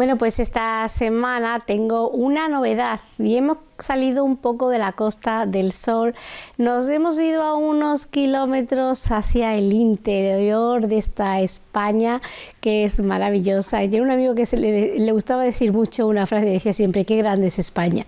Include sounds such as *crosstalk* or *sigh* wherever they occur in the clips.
Bueno, pues esta semana tengo una novedad. Y hemos salido un poco de la Costa del Sol. Nos hemos ido a unos kilómetros hacia el interior de esta España que es maravillosa. Y tiene un amigo que se le, le, gustaba decir mucho una frase, decía siempre, qué grande es España.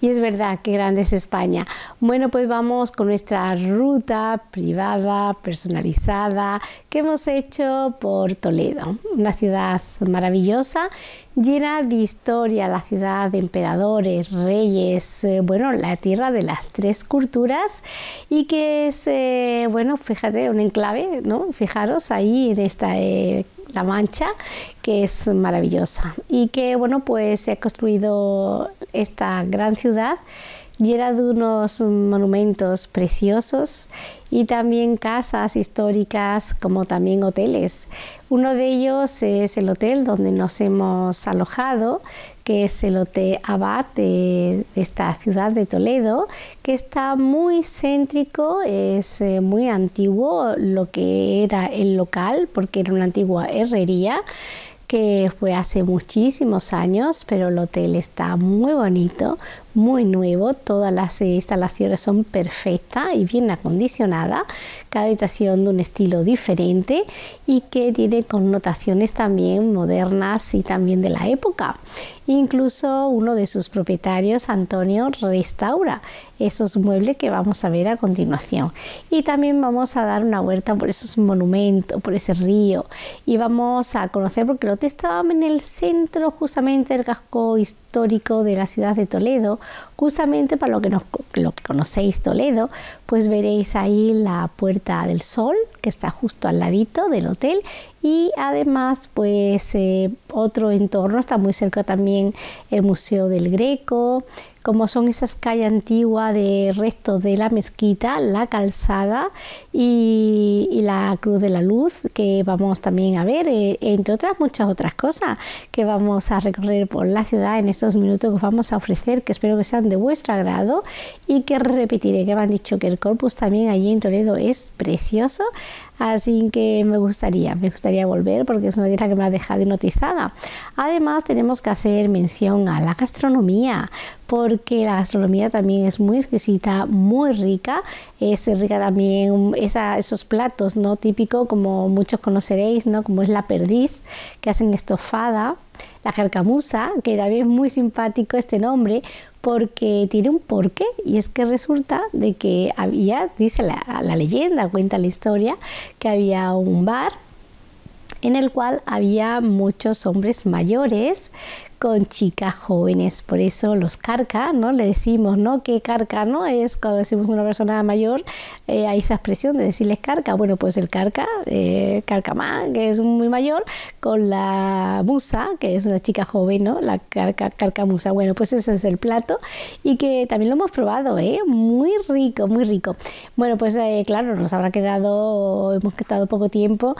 Y es verdad, qué grande es España. Bueno, pues vamos con nuestra ruta privada, personalizada, que hemos hecho por Toledo, una ciudad maravillosa llena de historia, la ciudad de emperadores, reyes, eh, bueno, la tierra de las tres culturas y que es, eh, bueno, fíjate, un enclave, ¿no? Fijaros ahí en esta eh, La Mancha, que es maravillosa y que, bueno, pues se ha construido esta gran ciudad llena de unos monumentos preciosos y también casas históricas como también hoteles. Uno de ellos es el hotel donde nos hemos alojado, que es el Hotel Abad de, esta ciudad de Toledo, que está muy céntrico, es eh, muy antiguo lo que era el local, porque era una antigua herrería que fue hace muchísimos años, pero el hotel está muy bonito, muy nuevo, todas las instalaciones son perfectas y bien acondicionadas, cada habitación de un estilo diferente y que tiene connotaciones también modernas y también de la época. Incluso uno de sus propietarios, Antonio, restaura esos muebles que vamos a ver a continuación. Y también vamos a dar una vuelta por esos monumentos, por ese río y vamos a conocer, porque el hotel estaba en el centro justamente del casco histórico de la ciudad de Toledo, justamente para lo que, lo que conocéis Toledo, pues veréis ahí la Puerta del Sol, que está justo al ladito del hotel, y además pues eh, otro entorno, está muy cerca también el Museo del Greco, como son esas calles antiguas de restos de la mezquita, la calzada y, la Cruz de la Luz, que vamos también a ver, eh, entre otras muchas otras cosas que vamos a recorrer por la ciudad en estos minutos que os vamos a ofrecer, que espero que sean de vuestro agrado y que repetiré, que me han dicho que el corpus también allí en Toledo es precioso. Así que me gustaría, me gustaría volver porque es una tierra que me ha dejado hipnotizada. Además, tenemos que hacer mención a la gastronomía, porque la gastronomía también es muy exquisita, muy rica. Es rica también esos platos no típicos, como muchos conoceréis, ¿no? como es la perdiz, que hacen estofada la carcamusa, que también es muy simpático este nombre, porque tiene un porqué, y es que resulta de que había, dice la, la leyenda, cuenta la historia, que había un bar en el cual había muchos hombres mayores con chicas jóvenes. Por eso los carca, ¿no? Le decimos, ¿no? Que carca, ¿no? Es cuando decimos una persona mayor, eh, hay esa expresión de decirles carca. Bueno, pues el carca, eh, carcamán, que es muy mayor, con la musa, que es una chica joven, ¿no? La carca, carcamusa. Bueno, pues ese es el plato y que también lo hemos probado, ¿eh? Muy rico, muy rico. Bueno, pues eh, claro, nos habrá quedado, hemos quedado poco tiempo,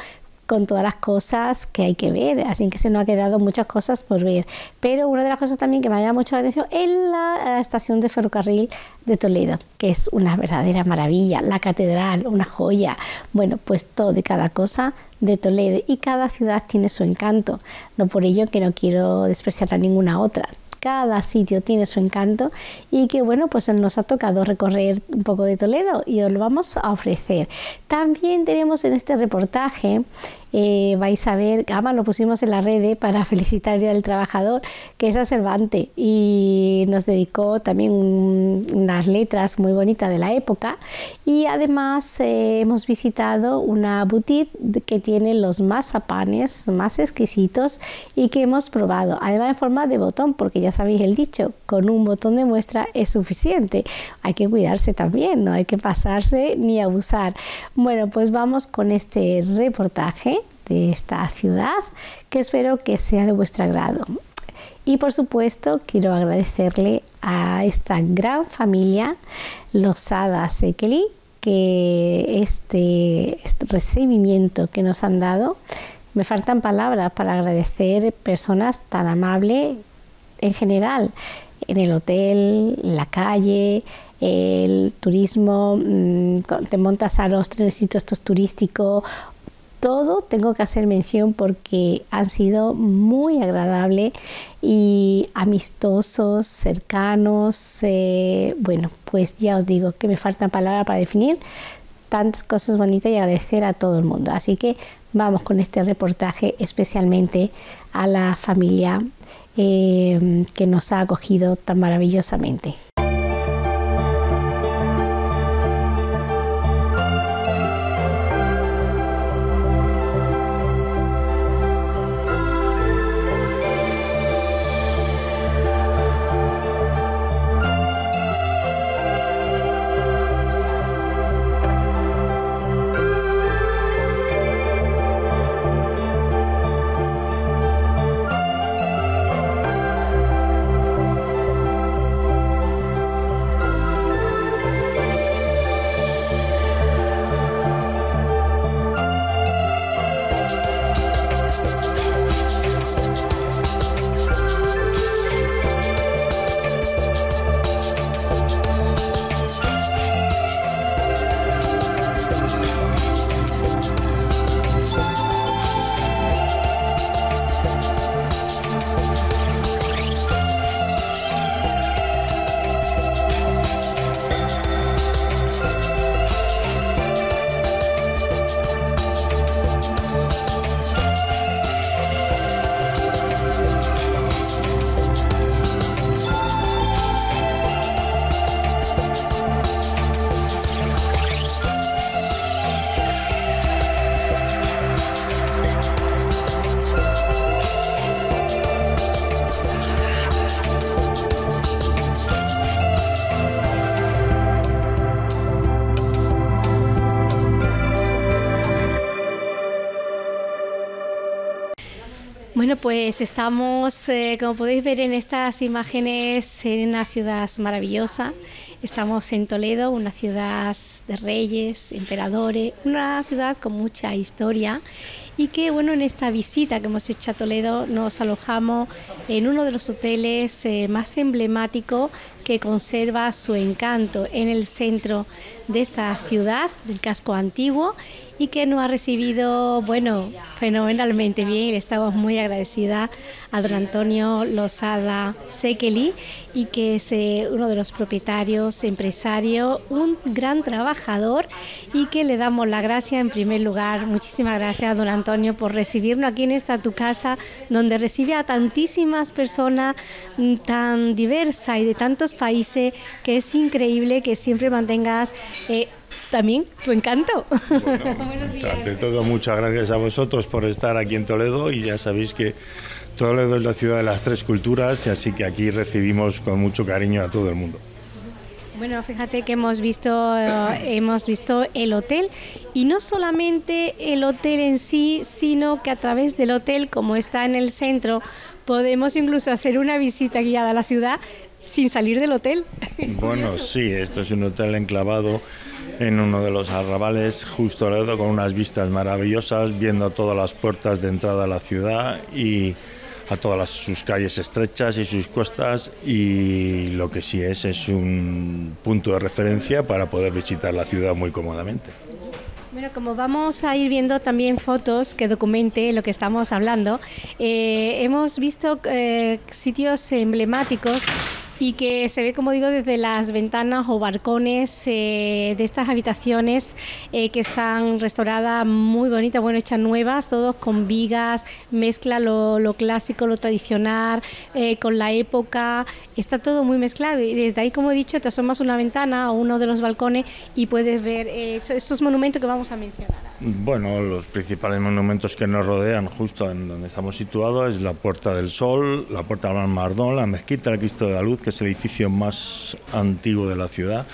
con todas las cosas que hay que ver, así que se nos ha quedado muchas cosas por ver. Pero una de las cosas también que me ha llamado mucho la atención es la estación de ferrocarril de Toledo, que es una verdadera maravilla, la catedral, una joya, bueno, pues todo y cada cosa de Toledo y cada ciudad tiene su encanto, no por ello que no quiero despreciar a ninguna otra, cada sitio tiene su encanto y que bueno, pues nos ha tocado recorrer un poco de Toledo y os lo vamos a ofrecer. También tenemos en este reportaje eh, vais a ver, además lo pusimos en la red eh, para *laughs* felicitar el Día del Trabajador, que es a Cervantes. Y nos dedicó también unas letras muy bonitas de la época. Y además eh, hemos visitado una boutique que tiene los mazapanes más exquisitos y que hemos probado, además en forma de botón, porque ya sabéis el dicho, con un botón de muestra es suficiente, hay que cuidarse también, no hay que pasarse ni abusar. Bueno, pues vamos con este reportaje de esta ciudad que espero que sea de vuestro agrado. Y por supuesto quiero agradecerle a esta gran familia, los Hadas Ekeli, que este, este, recibimiento que nos han dado, me faltan palabras para agradecer personas tan amables en general, en el hotel, en la calle, el turismo, mm, te montas a los trenecitos turísticos todo tengo que hacer mención porque han sido muy agradables y amistosos, cercanos. Eh, bueno, pues ya os digo que me faltan palabras para definir tantas cosas bonitas y agradecer a todo el mundo. Así que vamos con este reportaje especialmente a la familia eh, que nos ha acogido tan maravillosamente. Bueno, pues estamos, eh, como podéis ver en estas imágenes, en una ciudad maravillosa. Estamos en Toledo, una ciudad de reyes, emperadores, una ciudad con mucha historia y que bueno en esta visita que hemos hecho a Toledo nos alojamos en uno de los hoteles eh, más emblemáticos que conserva su encanto en el centro de esta ciudad del casco antiguo y que nos ha recibido, bueno, fenomenalmente bien. Estamos muy agradecida a don Antonio Lozada Sekeli y que es eh, uno de los propietarios, empresario, un gran trabajador y que le damos la gracia en primer lugar. Muchísimas gracias, don Antonio, por recibirnos aquí en esta tu casa, donde recibe a tantísimas personas mm, tan diversas y de tantos países que es increíble que siempre mantengas eh, también tu encanto. *laughs* Buenos días. Ante todo, muchas gracias a vosotros por estar aquí en Toledo y ya sabéis que Toledo es la ciudad de las tres culturas y así que aquí recibimos con mucho cariño a todo el mundo. Bueno, fíjate que hemos visto, eh, hemos visto el hotel y no solamente el hotel en sí, sino que a través del hotel, como está en el centro, podemos incluso hacer una visita guiada a la ciudad sin salir del hotel. *laughs* bueno, sí, esto es un hotel enclavado en uno de los arrabales justo al lado con unas vistas maravillosas, viendo todas las puertas de entrada a la ciudad y a todas sus calles estrechas y sus costas y lo que sí es es un punto de referencia para poder visitar la ciudad muy cómodamente. Bueno, como vamos a ir viendo también fotos que documente lo que estamos hablando, eh, hemos visto eh, sitios emblemáticos y que se ve, como digo, desde las ventanas o balcones eh, de estas habitaciones eh, que están restauradas muy bonitas, bueno, hechas nuevas, todos con vigas, mezcla lo, clásico, lo tradicional, eh, con la época, está todo muy mezclado y desde ahí, como he dicho, te asomas una ventana o uno de los balcones y puedes ver estos monumentos que vamos a mencionar. Bueno, los principales monumentos que nos rodean justo en donde estamos situados es la Puerta del Sol, la Puerta del Mardón, la Mezquita, el Cristo de la Luz, que es el edificio más antiguo de la ciudad.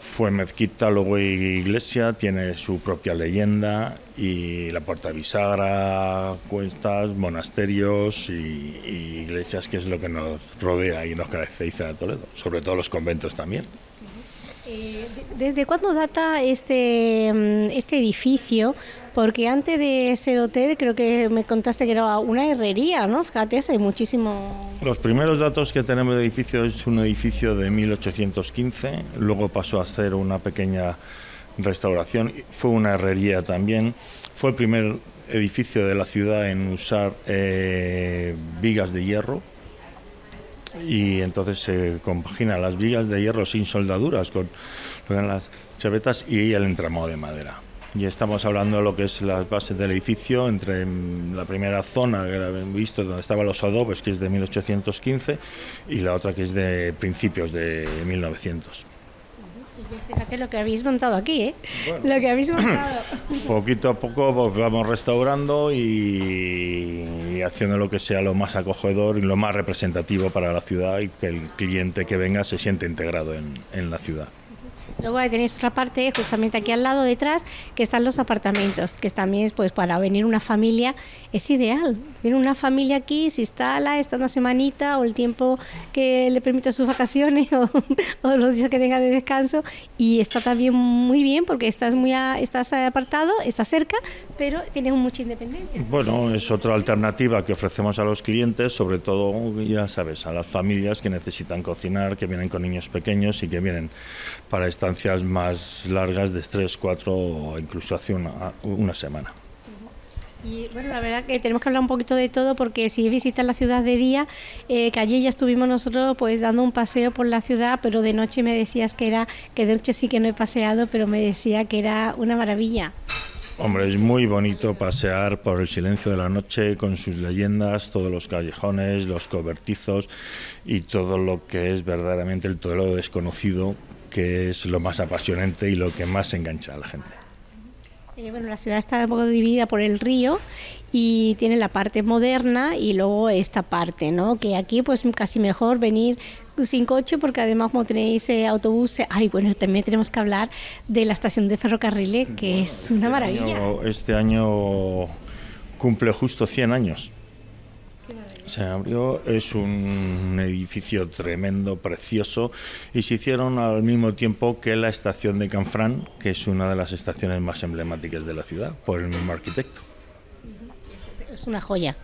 Fue mezquita, luego iglesia, tiene su propia leyenda y la Puerta Bisagra, cuestas, monasterios y, iglesias, que es lo que nos rodea y nos caracteriza a Toledo, sobre todo los conventos también. Eh, ¿Desde cuándo data este, mm, este edificio? Porque antes de ser hotel creo que me contaste que era una herrería, ¿no? Fíjate, hay muchísimo... Los primeros datos que tenemos del edificio es un edificio de 1815, luego pasó a ser una pequeña restauración, fue una herrería también, fue el primer edificio de la ciudad en usar eh, vigas de hierro y entonces se compagina las vigas de hierro sin soldaduras con las chavetas y el entramado de madera. Y estamos hablando de lo que es las bases del edificio, entre la primera zona que habéis visto, donde estaban los adobes, que es de 1815, y la otra que es de principios de 1900. Fíjate lo que habéis montado aquí, ¿eh? lo que habéis *clears throat* montado. Poquito a poco pues, vamos restaurando y, haciendo lo que sea lo más acogedor y lo más representativo para la ciudad y que el cliente que venga se siente integrado en la ciudad. Luego tenéis otra parte, justamente aquí al lado detrás, que están los apartamentos, que también pues para venir una familia es ideal. Viene una familia aquí, se instala, está una semanita o el tiempo que le permita sus vacaciones *laughs* o, los días que tenga de descanso y está también muy bien porque estás muy estás apartado, estás cerca, pero tienes mucha independencia. Bueno, es otra alternativa que ofrecemos a los clientes, sobre todo, ya sabes, a las familias que necesitan cocinar, que vienen con niños pequeños y que vienen para estancias más largas de tres, cuatro o incluso hace una, una semana. Y bueno, la verdad que tenemos que hablar un poquito de todo porque si visitas la ciudad de día, eh, que allí ya estuvimos nosotros pues dando un paseo por la ciudad, pero de noche me decías que era, que de noche sí que no he paseado, pero me decía que era una maravilla. Hombre, es muy bonito pasear por el silencio de la noche con sus leyendas, todos los callejones, los cobertizos y todo lo que es verdaderamente el todo desconocido que es lo más apasionante y lo que más engancha a la gente. Eh, bueno, la ciudad está un poco dividida por el río y tiene la parte moderna y luego esta parte, ¿no? Que aquí pues casi mejor venir sin coche porque además como tenéis eh, autobuses, ay bueno, también tenemos que hablar de la estación de ferrocarriles que es una este maravilla. este año cumple justo 100 años. Se abrió, es un edificio tremendo, precioso, y se hicieron al mismo tiempo que la estación de Canfrán, que es una de las estaciones más emblemáticas de la ciudad, por el mismo arquitecto. Es una joya.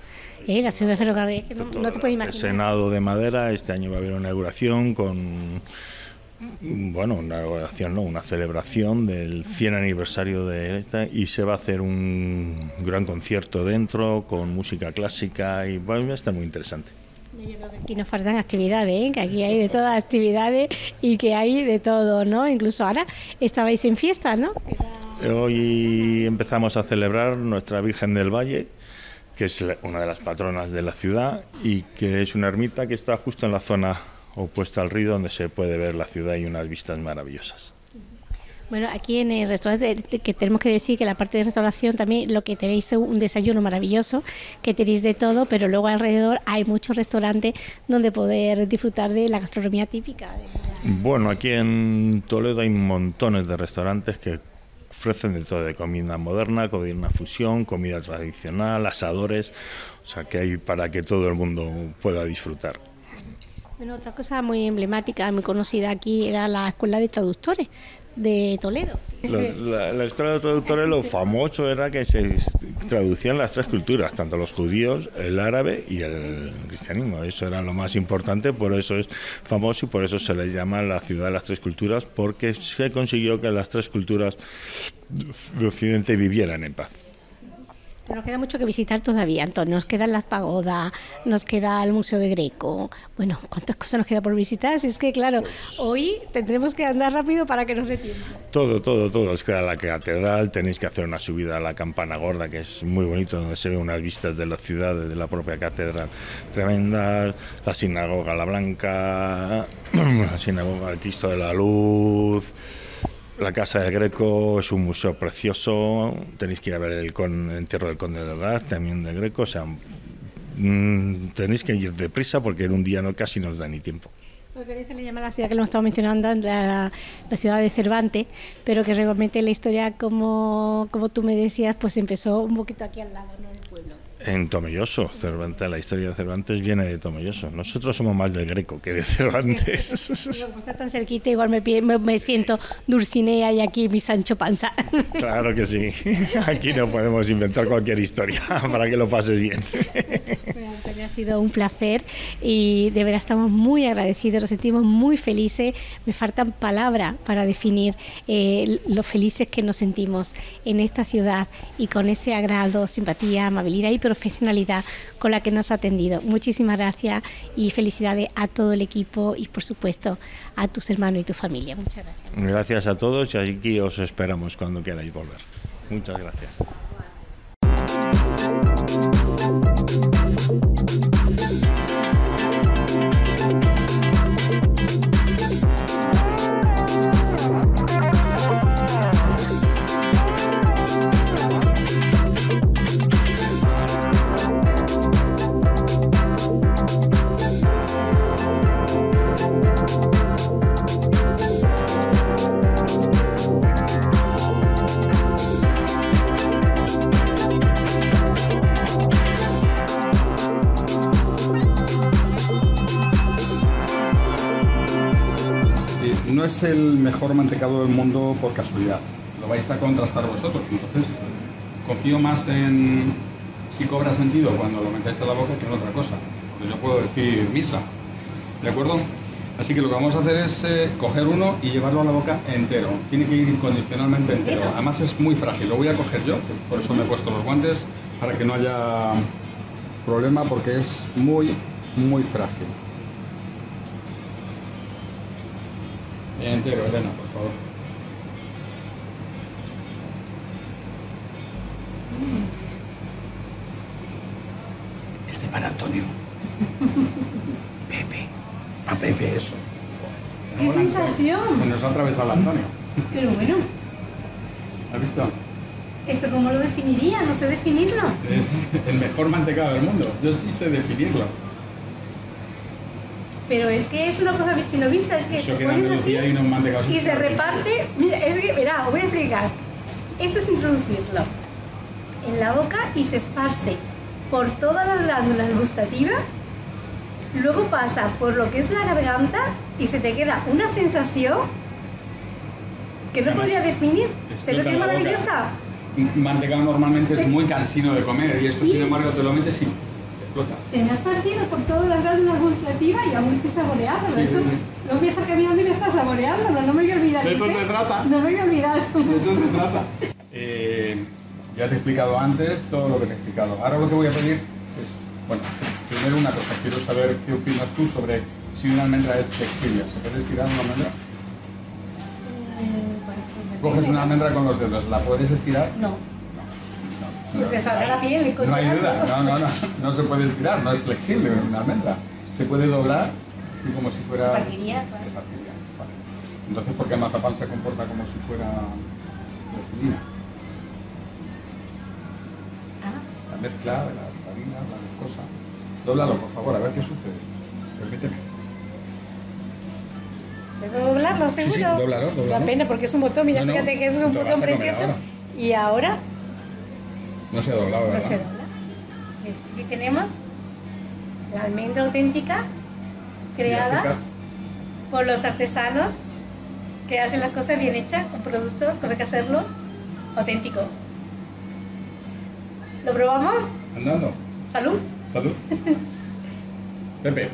¿eh? La ciudad de ferrocarril, no, no te puedes imaginar. El Senado de madera, este año va a haber una inauguración con bueno, una oración, no, una celebración del 100 aniversario de esta y se va a hacer un gran concierto dentro con música clásica y va a estar muy interesante. Yo creo que aquí nos faltan actividades, ¿eh? que aquí hay de todas actividades y que hay de todo, ¿no? Incluso ahora estabais en fiesta, ¿no? Hoy empezamos a celebrar nuestra Virgen del Valle, que es una de las patronas de la ciudad y que es una ermita que está justo en la zona opuesta al río donde se puede ver la ciudad y unas vistas maravillosas. Bueno, aquí en el restaurante que tenemos que decir que la parte de restauración también lo que tenéis es un desayuno maravilloso, que tenéis de todo, pero luego alrededor hay muchos restaurantes donde poder disfrutar de la gastronomía típica. Bueno, aquí en Toledo hay montones de restaurantes que ofrecen de todo, de comida moderna, comida fusión, comida tradicional, asadores, o sea que hay para que todo el mundo pueda disfrutar. Bueno, otra cosa muy emblemática, muy conocida aquí, era la Escuela de Traductores de Toledo. La, Escuela de Traductores, lo famoso era que se traducían las tres culturas, tanto los judíos, el árabe y el cristianismo. Eso era lo más importante, por eso es famoso y por eso se le llama la ciudad de las tres culturas, porque se consiguió que las tres culturas de Occidente vivieran en paz. Nos queda mucho que visitar todavía, Antonio. Nos quedan las pagodas, nos queda el Museo de Greco. Bueno, ¿cuántas cosas nos queda por visitar? Si es que, claro, hoy tendremos que andar rápido para que nos dé tiempo. Todo, todo, todo. Os queda la catedral, tenéis que hacer una subida a la campana gorda, que es muy bonito, donde se ven unas vistas de la ciudad, de la propia catedral tremendas. La sinagoga La Blanca, *clears throat* la sinagoga del Cristo de la Luz. La Casa del Greco es un museo precioso, tenéis que ir a ver el, con, el entierro del Conde de Graz, también del Greco, o sea, mm, tenéis que ir deprisa porque en un día no casi nos da ni tiempo. Porque se le llama la ciudad que hemos estado mencionando, la, la, ciudad de Cervantes, pero que realmente la historia, como, como tú me decías, pues empezó un poquito aquí al lado, ¿no? En Tomelloso, Cervantes, la historia de Cervantes viene de Tomelloso. Nosotros somos más del Greco que de Cervantes. *laughs* Como está tan cerquita, igual me, me, siento Dulcinea y aquí mi Sancho Panza. *laughs* Claro que sí. Aquí no podemos inventar cualquier historia *laughs* para que lo pases bien. Ha sido un placer y de verdad estamos muy agradecidos, nos sentimos muy felices. Me faltan palabras para definir eh, lo felices que nos sentimos en esta ciudad y con ese agrado, simpatía, amabilidad y profesionalidad con la que nos ha atendido. Muchísimas gracias y felicidades a todo el equipo y por supuesto a tus hermanos y tu familia. Muchas gracias. Gracias a todos y aquí os esperamos cuando queráis volver. Muchas gracias. No es el mejor mantecado del mundo por casualidad. Lo vais a contrastar vosotros. Entonces, confío más en si cobra sentido cuando lo metáis a la boca que en otra cosa. Yo puedo decir misa. ¿De acuerdo? Así que lo que vamos a hacer es eh, coger uno y llevarlo a la boca entero. Tiene que ir incondicionalmente entero. Además es muy frágil. Lo voy a coger yo, por eso me he puesto los guantes, para que no haya problema porque es muy, muy frágil. Entero, Elena, por favor. Este para Antonio. *laughs* Pepe. A Pepe, eso. ¡Qué sensación! Se nos ha atravesado el Antonio. Pero bueno, ¿Has visto? ¿esto cómo lo definiría? No sé definirlo. Es el mejor mantecado del mundo. Yo sí sé definirlo. Pero es que es una cosa vista y no vista, es que Eso te que pones así y se extraordinarios. reparte. Mira, es que, mira, os voy a explicar. Eso es introducirlo en la boca y se esparce por todas las glándulas gustativas. Luego pasa por lo que es la garganta y se te queda una sensación que no Además, podría definir, pero que es maravillosa. Mantecado normalmente es muy cansino de comer y esto, sin embargo, te lo metes y explota. Se me ha esparcido por todas las glándulas gustativas y aún estoy saboreando. Sí, Esto sí. no me está caminando y me está saboreando, no, no me voy a olvidar. De eso se trata. No me voy a olvidar. De eso se trata. *laughs* Eh, ya te he explicado antes todo lo que te he explicado. Ahora lo que voy a pedir es, bueno, primero una cosa, quiero saber qué opinas tú sobre si una almendra es flexible. ¿Se puede estirar una almendra? Coges una almendra con los dedos, ¿la puedes estirar? No. Pues la piel, el No hay duda, no, no, no, no se puede estirar, no es flexible una almendra. Se puede doblar, así como si fuera... Se partiría, claro. Se partiría, vale. Entonces, ¿por qué el mazapán se comporta como si fuera plastilina? Ah, La mezcla de las harinas, la glucosa. Dóblalo, por favor, a ver qué sucede. Permíteme. ¿Puedo doblarlo, Sí, seguro? sí, dóblalo, dóblalo. La pena, porque es un botón, mira, No, no, fíjate que es un botón precioso. ahora. Y ahora No se ha doblado, no ¿verdad? se dobla. Aquí tenemos la almendra auténtica, creada azúcar. por los artesanos que hacen las cosas bien hechas, con productos, como hay que hacerlo, auténticos. ¿Lo probamos? Andando. Salud. Salud. *laughs* Pepe.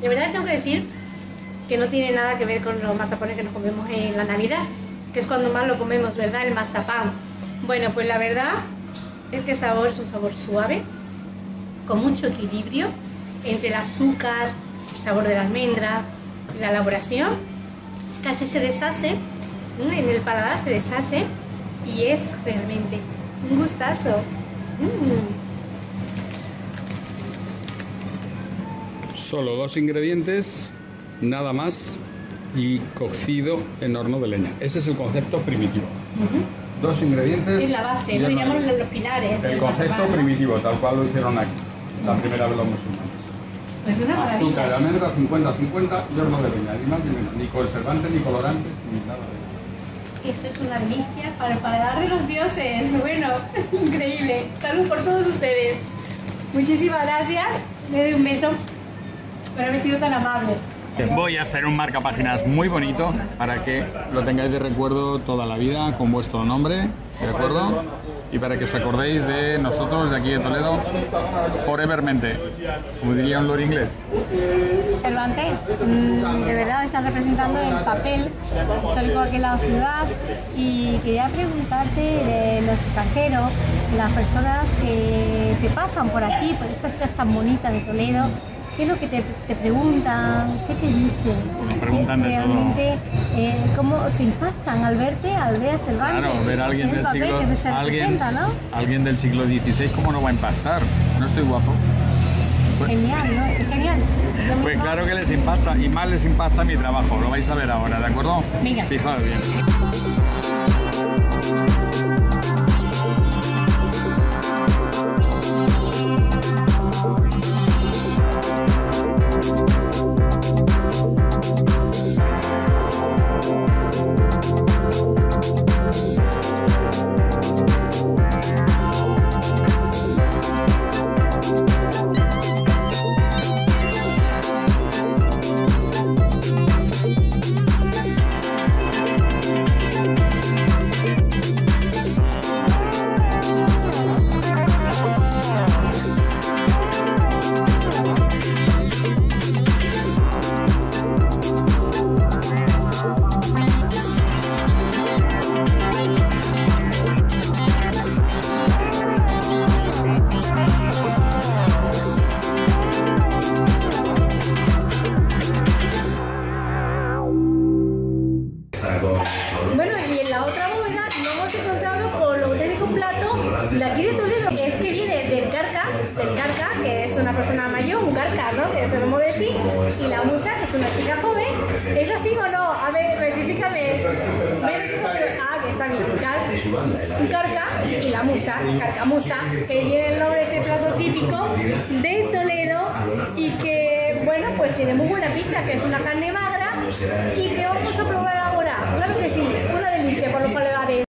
De verdad tengo que decir que no tiene nada que ver con los mazapanes que nos comemos en la Navidad, que es cuando más lo comemos, ¿verdad? El mazapán. Bueno, pues la verdad es que el sabor es un sabor suave, con mucho equilibrio entre el azúcar, el sabor de la almendra, la elaboración. Casi se deshace, en el paladar se deshace y es realmente un gustazo. Mm. Solo dos ingredientes, nada más, y cocido en horno de leña. Ese es el concepto primitivo. Dos ingredientes. Es la base, ¿no? diríamos leña. los pilares. El concepto ¿no? primitivo, tal cual lo hicieron aquí, la primera vez los musulmanes. Pues una Azúcar de maravilla. almendra 50-50 y horno de leña, ni más ni menos, ni conservante, ni colorante, ni nada de eso. Esto es una delicia para el paladar de los dioses. Bueno, *laughs* increíble. Salud por todos ustedes. Muchísimas gracias. Le doy un beso por haber sido tan amable. Voy a hacer un marcapáginas muy bonito para que lo tengáis de recuerdo toda la vida con vuestro nombre, ¿de acuerdo? y para que os acordéis de nosotros de aquí de Toledo, forevermente, como diría un lord inglés. Cervantes, mm, de verdad estás representando el papel histórico en la ciudad y quería preguntarte de los extranjeros, las personas que te pasan por aquí, por estas ciudad tan bonita de Toledo, ¿Qué es lo que te, te preguntan? ¿Qué te dicen? Bueno, preguntan ¿Qué- de todo. realmente, eh, ¿Cómo se impactan al verte, al ver a Cervantes? Claro, ver a alguien del siglo alguien, ¿no? alguien del siglo XVI, ¿cómo no va a impactar? No estoy guapo. Pues, Genial, ¿no? Es genial. Yo pues misma- claro que les impacta y más les impacta mi trabajo, lo vais a ver ahora, ¿de acuerdo? Venga. Fijaos bien. Muy buena pinta, que es una carne